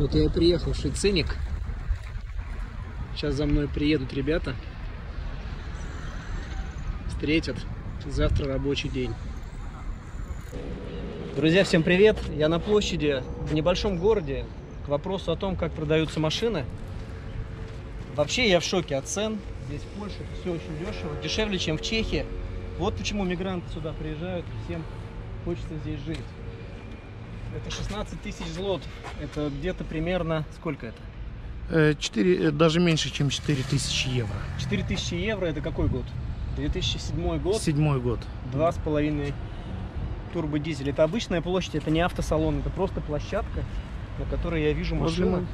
Вот я и приехал в Шиценик. Сейчас за мной приедут ребята. Встретят. Завтра рабочий день. Друзья, всем привет! Я на площади в небольшом городе. К вопросу о том, как продаются машины. Вообще я в шоке от цен. Здесь в Польше все очень дешево. Дешевле, чем в Чехии. Вот почему мигранты сюда приезжают. Всем хочется здесь жить. Это 16 тысяч злотов. Это где-то примерно... Сколько это? Э, четыре, э, даже меньше, чем 4 тысячи евро. 4 тысячи евро это какой год? 2007 год. Седьмой год. Два с половиной турбодизель. Это обычная площадь, это не автосалон, это просто площадка, на которой я вижу Возле, машины. ма-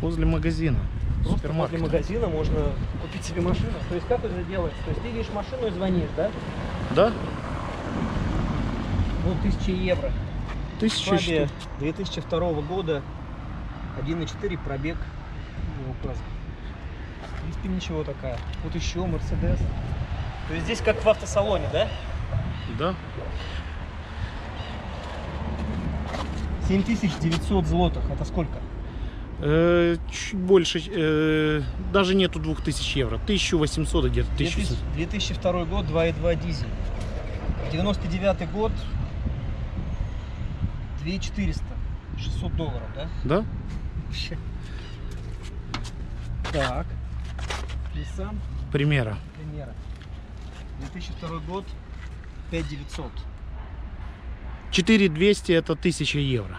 возле магазина. Просто возле магазина можно купить себе машину. То есть как это делается? То есть ты видишь машину и звонишь, да? Да? Ну, 1000 евро. Тысяча Фабия штук. 2002 года, 1.4 пробег указан. В принципе, ничего такая. Вот еще Мерседес. То есть здесь как в автосалоне, да? Да. 7900 злотых. Это сколько? Э, чуть больше, э, даже нету 2000 евро. 1800 где-то, 1700. 2002 год, 2.2 дизель. 99 год, 2400. 600 долларов, да? Да? Вообще. Так. Nissan Примера. Примера. 2002 год, 5900. 4200 это 1000 евро.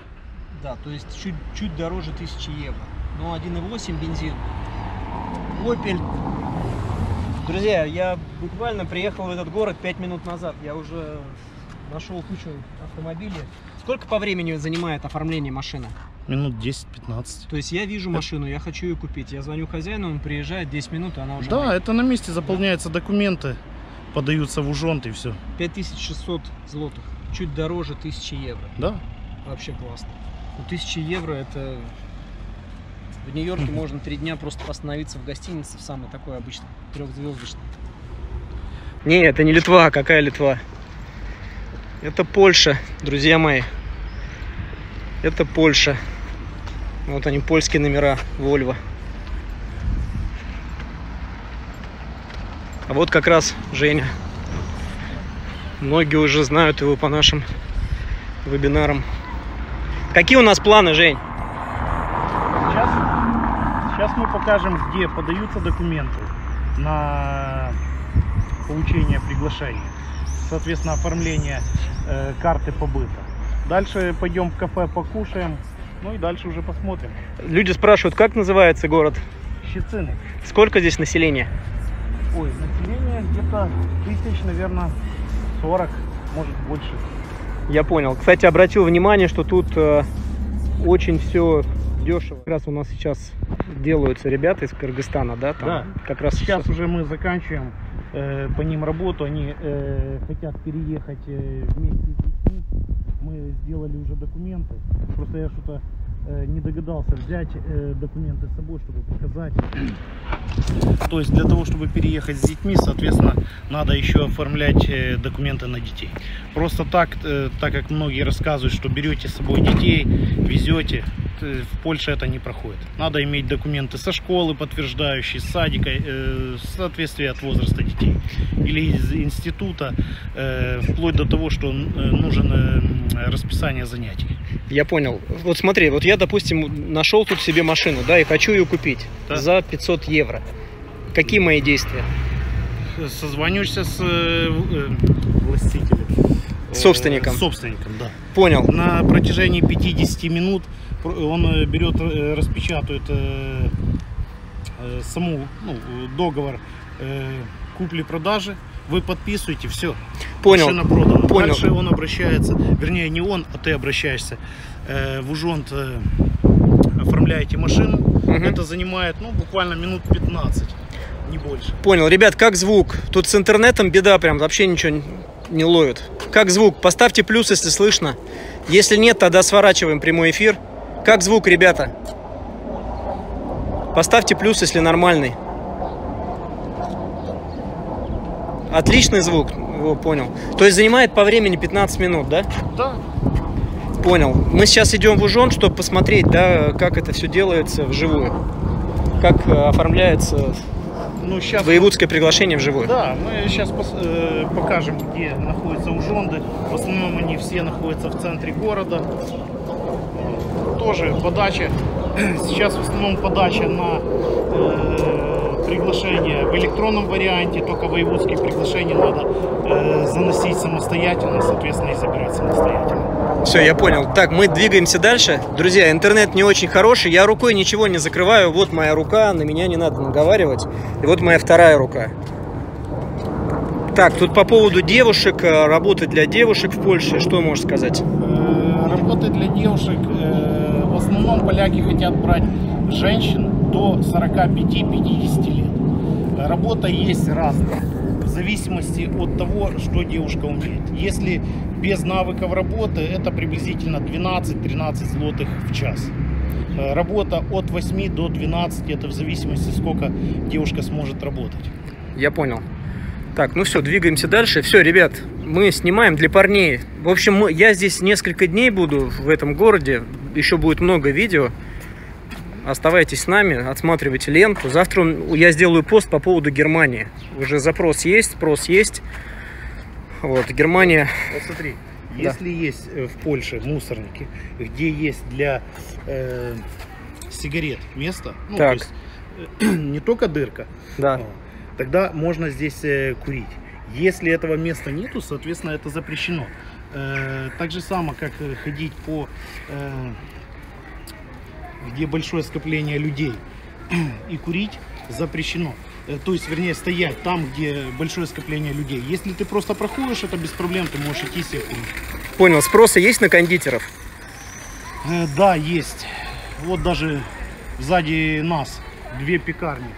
Да, то есть чуть, чуть дороже 1000 евро. Но 1.8 бензин. Opel. Друзья, я буквально приехал в этот город 5 минут назад. Я уже нашел кучу автомобилей. Сколько по времени занимает оформление машины? Минут 10-15. То есть я вижу машину, я хочу ее купить. Я звоню хозяину, он приезжает 10 минут, и она уже Да, это на месте заполняются документы, подаются в ужонт и все. 5600 злотых. Чуть дороже 1000 евро. Да? Вообще классно. Ну, 1000 евро это... В Нью-Йорке можно три дня просто остановиться в гостинице, в самой такой обычной, трехзвездочной. Не, это не Литва, какая Литва? Это Польша, друзья мои. Это Польша. Вот они, польские номера Volvo. А вот как раз Женя. Многие уже знают его по нашим вебинарам. Какие у нас планы, Жень? Сейчас, сейчас мы покажем, где подаются документы на получение приглашения. Соответственно, оформление карты побыта. Дальше пойдем в кафе покушаем. Ну и дальше уже посмотрим. Люди спрашивают, как называется город? Щецины. Сколько здесь населения? Ой, население где-то тысяч, наверное, 40, может больше. Я понял. Кстати, обратил внимание, что тут э, очень все дешево. Как раз у нас сейчас делаются ребята из Кыргызстана, да? Там Да. Как раз Сейчас всё- уже мы заканчиваем э, по ним работу. Они э, хотят переехать э, вместе с детьми. Мы сделали уже документы. Просто я что-то э, не догадался взять э, документы с собой, чтобы показать. То есть для того, чтобы переехать с детьми, соответственно, надо еще оформлять э, документы на детей. Просто так, э, так как многие рассказывают, что берете с собой детей, везете, в Польше это не проходит. Надо иметь документы со школы, подтверждающие, с садика, э, в соответствии от возраста детей. Или из института, э, вплоть до того, что нужен э, расписание занятий. Я понял. Вот смотри, вот я, допустим, нашел тут себе машину, да, и хочу ее купить Да. за 500 евро. Какие мои действия? Созваниваешься с э, э, властителем. Э, Собственником. собственником, да. Понял. На протяжении 50 минут он берет, распечатывает э, саму ну, договор э, купли-продажи. Вы подписываете, все. Понял. Машина продана. Понял. Дальше он обращается, вернее не он, а ты обращаешься э, в Ужонт, э, оформляете машину. Мгм. Это занимает ну, буквально минут 15, не больше. Понял. Ребят, как звук? Тут с интернетом беда прям, вообще ничего не- ловит. Как звук? Поставьте плюс, если слышно. Если нет, тогда сворачиваем прямой эфир. Как звук, ребята? Поставьте плюс, если нормальный. Отличный звук. О, понял. То есть занимает по времени 15 минут, да? Да. Понял. Понял. Мы сейчас идем в Ужон, чтобы посмотреть, да, как это все делается вживую. Как э, оформляется Ну, сейчас воевудское приглашение вживую. Да, мы сейчас покажем, где находятся ужонды. В основном они все находятся в центре города. Тоже подача. Сейчас в основном подача на э, приглашение в электронном варианте. Только воеводские приглашения надо э, заносить самостоятельно, соответственно, и забирать самостоятельно. Все, я понял. Так, мы двигаемся дальше. Друзья, интернет не очень хороший. Я рукой ничего не закрываю. Вот моя рука, на меня не надо наговаривать. И вот моя вторая рука. Так, тут по поводу девушек, э, работы для девушек в Польше, что можешь сказать? Э, Работы для девушек. э, В основном поляки хотят брать женщин до 45-50 лет. Работа есть разная. В зависимости от того, что девушка умеет. Если без навыков работы, это приблизительно 12-13 злотых в час. Э, Работа от 8 до 12, это в зависимости, сколько девушка сможет работать. Я понял. Так, ну все, двигаемся дальше. Все, ребят, мы снимаем для парней. В общем, я здесь несколько дней буду в этом городе. Еще будет много видео. Оставайтесь с нами, отсматривайте ленту. Завтра я сделаю пост по поводу Германии. Уже запрос есть, спрос есть. Вот, Германия. Вот смотри, Да. если есть э, в Польше мусорники, где есть для э, сигарет место, ну, Так. то есть э, не только дырка, Да. тогда можно здесь э, курить. Если этого места нету, соответственно, это запрещено. Э, так же само, как э, ходить по, э, где большое скопление людей и курить запрещено. Э, То есть, вернее, стоять там, где большое скопление людей. Если ты просто проходишь, это без проблем, ты можешь идти себе курить. Понял, спроса есть на кондитеров? Э, Да, есть. Вот даже сзади нас две пекарни.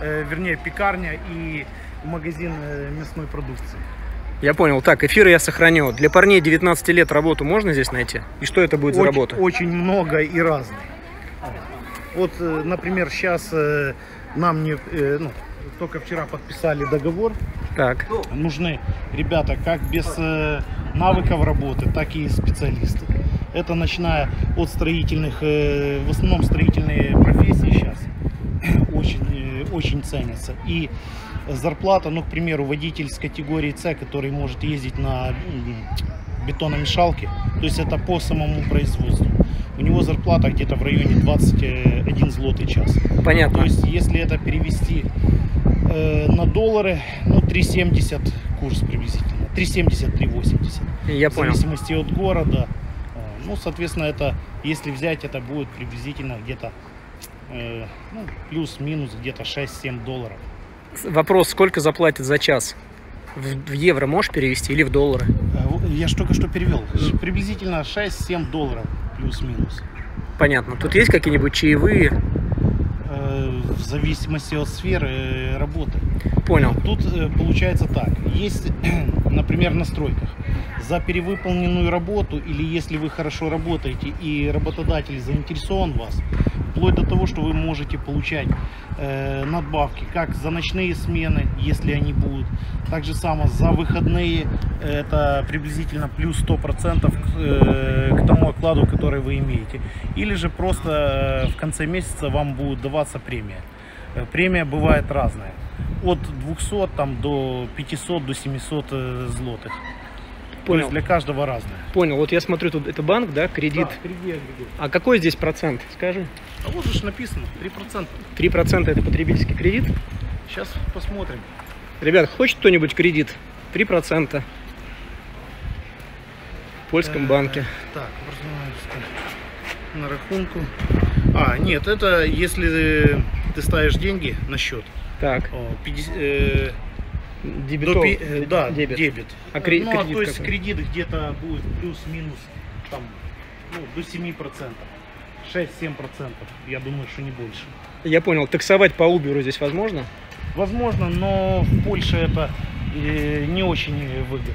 Э, Вернее, пекарня и магазин э, мясной продукции. Я понял. Так, эфиры я сохраню. Для парней 19 лет работу можно здесь найти? И что это будет за Очень- работа? Очень много и разных. Вот, э, например, сейчас нам не, э, ну, только вчера подписали договор. Так, Нужны ребята как без э, навыков работы, так и специалисты. Это начиная от строительных, э, в основном строительные профессии сейчас очень, э, очень ценятся. И зарплата, ну, к примеру, водитель с категории С, который может ездить на бетономешалке, то есть это по самому производству. У него зарплата где-то в районе 21 злотый час. понятно. То есть, если это перевести э, на доллары, ну, 3,70 курс приблизительно. 3,70, 3,80. Я В понял. зависимости от города. Э, Ну, соответственно, это, если взять, это будет приблизительно где-то э, ну, плюс-минус где-то 6-7 долларов. Вопрос, сколько заплатят за час? В, в евро можешь перевести или в доллары? Э, Я же только что перевел. Приблизительно 6-7 долларов плюс-минус. Понятно. Тут есть какие-нибудь чаевые? Э, В зависимости от сферы э, работы. Понял. Тут э, получается так. Есть, например, на стройках. За перевыполненную работу или если вы хорошо работаете и работодатель заинтересован в вас, вплоть до того, что вы можете получать э, надбавки как за ночные смены, если они будут, так же само за выходные, это приблизительно плюс 100% к, э, к тому окладу, который вы имеете. Или же просто э, в конце месяца вам будет даваться премия. Э, Премия бывает разная. От 200 там, до 500, до 700 э, злотых. То Понял. есть для каждого разное. Понял. Вот я смотрю, тут это банк, да, кредит. Да, кредит, кредит. А какой здесь процент? Скажи. А вот же написано, 3%. 3% это потребительский кредит. Сейчас посмотрим. Ребят, хочет кто-нибудь кредит? 3% в польском Э, банке. Так, на рахунку. А, нет, это если ты ставишь деньги на счет. Так, о, 50, э, дебетов, до э, да, дебет. дебет. А кре- ну, а кредит то есть какой? кредит где-то будет плюс-минус там, ну, до 7%. 6-7%. Я думаю, что не больше. Я понял. Таксовать по Uber здесь возможно? Возможно, но в Польше это э, не очень выгодно.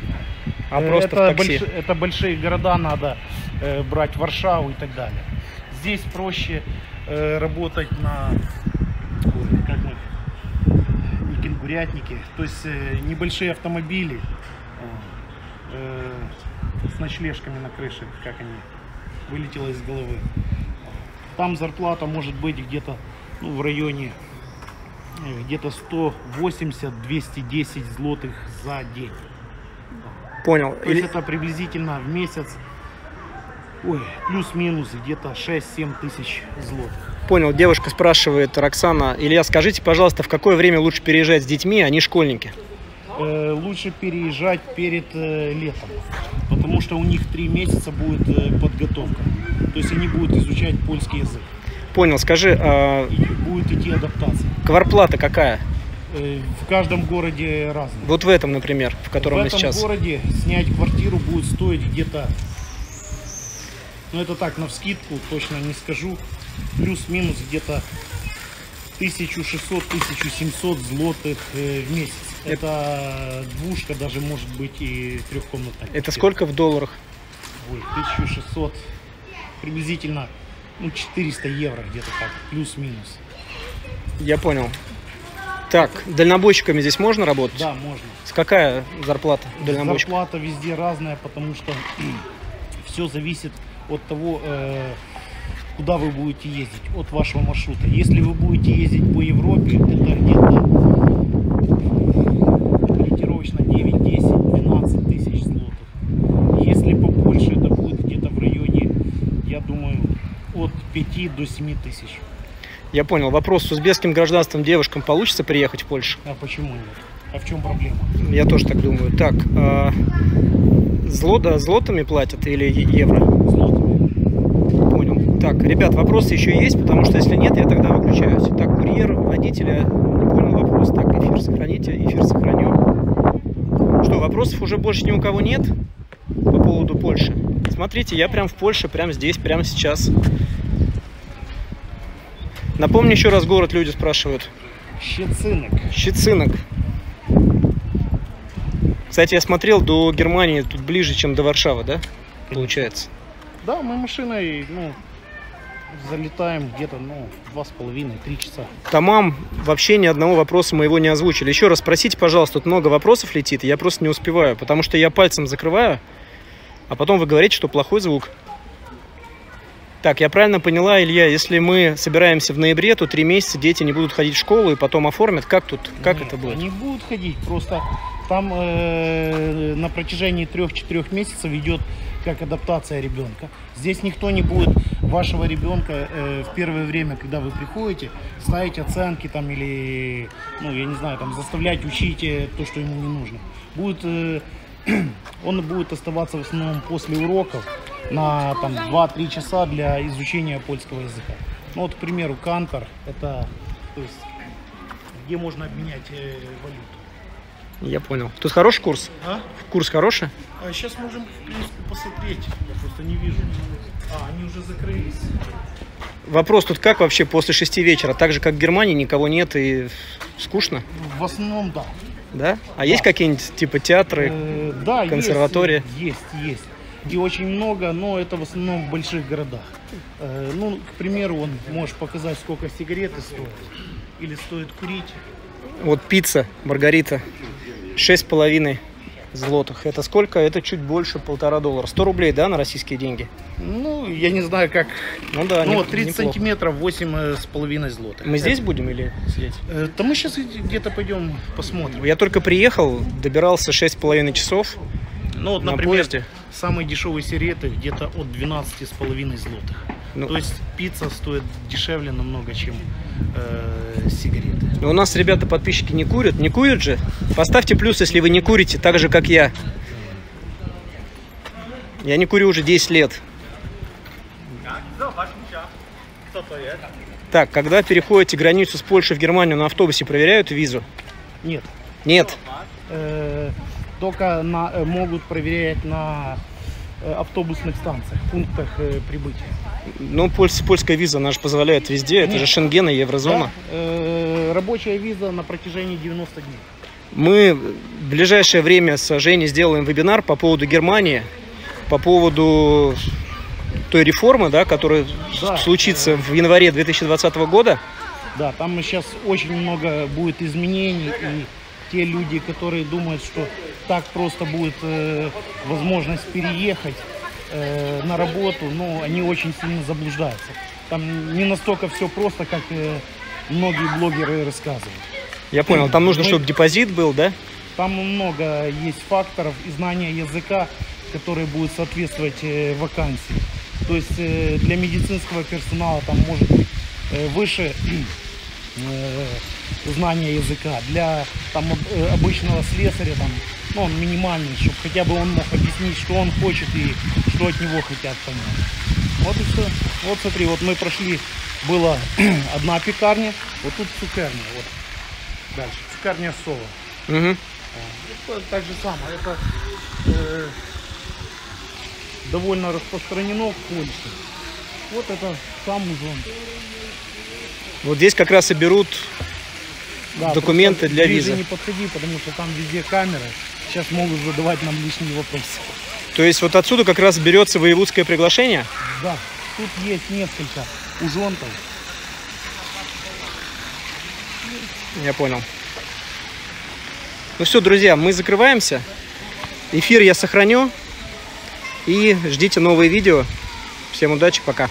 А просто это, в такси? больш- это большие города надо э, брать Варшаву и так далее. Здесь проще э, работать на ой, как мы, не кенгурятнике, то есть э, небольшие автомобили. Э, с ночлежками на крыше, как они, вылетело из головы. Там зарплата может быть где-то ну, в районе э, где-то 180-210 злотых за день. Понял. То есть Или- это приблизительно в месяц, ой, плюс-минус где-то 6-7 тысяч злотых. Понял, девушка спрашивает, Роксана, Илья, скажите, пожалуйста, в какое время лучше переезжать с детьми, они школьники? Э, лучше переезжать перед э, летом, потому что у них три месяца будет э, подготовка. То есть они будут изучать польский язык. Понял, скажи, а И будет идти адаптация. кварплата какая? Э, в каждом городе разная. Вот в этом, например, в котором в мы этом сейчас. городе снять квартиру будет стоить где-то, ну это так, на вскидку, точно не скажу, плюс-минус где-то 1600-1700 злотых э, в месяц. Это двушка, даже может быть и трехкомнатная. Это сколько в долларах? Ой, 1600, приблизительно ну, 400 евро где-то так, плюс-минус. Я понял. Так, дальнобойщиками здесь можно работать? Да, можно. С Какая зарплата дальнобойщика? Зарплата везде разная, потому что все зависит от того, э, куда вы будете ездить, от вашего маршрута. Если вы будете ездить по Европе, это где-то ориентировочно 9, 10, 12 тысяч злотых. Если по Польше, это будет где-то в районе, я думаю, от 5 до 7 тысяч. Я понял. Вопрос с узбекским гражданством девушкам получится приехать в Польшу? А почему нет? А в чем проблема? Я тоже так думаю. Так, а, зло- злотами платят или евро? Злотыми. Так, ребят, вопросы еще есть, потому что если нет, я тогда выключаюсь. Так, курьер, водителя, не понял вопрос. Так, эфир сохраните, эфир сохраню. Что, вопросов уже больше ни у кого нет по поводу Польши? Смотрите, я прям в Польше, прям здесь, прямо сейчас. Напомню еще раз город, люди спрашивают. Щецинок. Щецинок. Кстати, я смотрел, до Германии тут ближе, чем до Варшавы, да? Получается. Да, мы машиной, ну, залетаем где-то, ну, два с половиной, три часа. Тамам вообще ни одного вопроса моего не озвучили. Еще раз спросите, пожалуйста, тут много вопросов летит, и я просто не успеваю, потому что я пальцем закрываю, а потом вы говорите, что плохой звук. Так, я правильно поняла, Илья, если мы собираемся в ноябре, то три месяца дети не будут ходить в школу и потом оформят. Как тут, как Нет, это будет? Они будут ходить, просто там э, на протяжении трех-четырех месяцев идет как адаптация ребенка. Здесь никто не будет вашего ребенка э, в первое время, когда вы приходите, ставить оценки там или, ну, я не знаю, там заставлять учить э, то, что ему не нужно. Будет, э, он будет оставаться в основном после уроков на там 2-3 часа для изучения польского языка. Ну вот, к примеру, Кантор, это то есть, где можно обменять э, валюту. Я понял. Тут хороший курс? А? Курс хороший? А сейчас можем, в принципе, посмотреть. Я просто не вижу. А, уже закрылись. Вопрос тут как вообще после шести вечера? Так же, как в Германии, никого нет и скучно, В основном, да. да? А есть какие-нибудь типа театры? Э, да, есть, консерватория? Есть, есть. И очень много, но это в основном в больших городах. Э, ну, к примеру, он можешь показать, сколько сигареты стоят. Или стоит курить. Вот пицца, Маргарита, шесть с половиной злотых. Это сколько? Это чуть больше полтора доллара. 100 рублей, да, на российские деньги? Ну, я не знаю, как... Ну да, ну, не- вот 30 неплохо. сантиметров, 8 с половиной злотых. Мы здесь будем или сидеть? Э, Да мы сейчас где-то пойдем посмотрим. Я только приехал, добирался шесть с половиной часов Ну вот, на например, поезде. самые дешевые сигареты где-то от 12 с половиной злотых. Ну, То есть пицца стоит дешевле намного, чем э, сигареты. у нас ребята подписчики не курят, не курят же. Поставьте плюс, если вы не курите, так же как я. Я не курю уже 10 лет. Так, когда переходите границу с Польши в Германию на автобусе, проверяют визу? Нет, Нет. э, только на, э, могут проверять на автобусных станциях, пунктах э, прибытия. Ну, польс- польская виза, она же позволяет везде. Это Нет. же Шенген и Еврозона. Да, э, рабочая виза на протяжении 90 дней. Мы в ближайшее время с Женей сделаем вебинар по поводу Германии, по поводу той реформы, да, которая Да. случится в январе 2020 года. Да, там сейчас очень много будет изменений и те люди, которые думают, что так просто будет э, возможность переехать э, на работу, ну, они очень сильно заблуждаются. Там не настолько все просто, как э, многие блогеры рассказывают. Я понял, там нужно, Мы- чтобы депозит был, да? Там много есть факторов и знания языка, которые будут соответствовать э, вакансии. То есть э, для медицинского персонала там может быть э, выше э, знания языка. Для там, э, обычного слесаря там, ну, он минимальный, чтобы хотя бы он мог объяснить, что он хочет и что от него хотят понять. Вот и все. Вот смотри, вот мы прошли, была одна пекарня, вот тут цукерня, вот дальше, цукерня Сова. Угу. Это так же самое. Это э, довольно распространено в Польше. Вот это сам узон. Вот здесь как раз и берут Да, Документы для визы. не подходи, потому что там везде камеры. Сейчас могут задавать нам лишние вопросы. То есть вот отсюда как раз берется воевудское приглашение? Да, тут есть несколько ужонтов. Я понял. Ну все, друзья, мы закрываемся. Эфир я сохраню. И ждите новые видео. Всем удачи, пока.